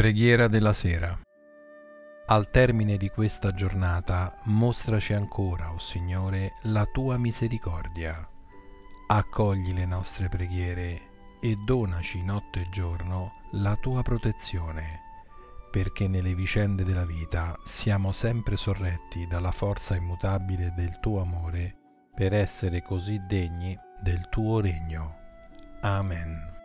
Preghiera della sera. Al termine di questa giornata mostraci ancora, o oh Signore, la tua misericordia. Accogli le nostre preghiere e donaci notte e giorno la tua protezione, perché nelle vicende della vita siamo sempre sorretti dalla forza immutabile del tuo amore per essere così degni del tuo regno. Amen.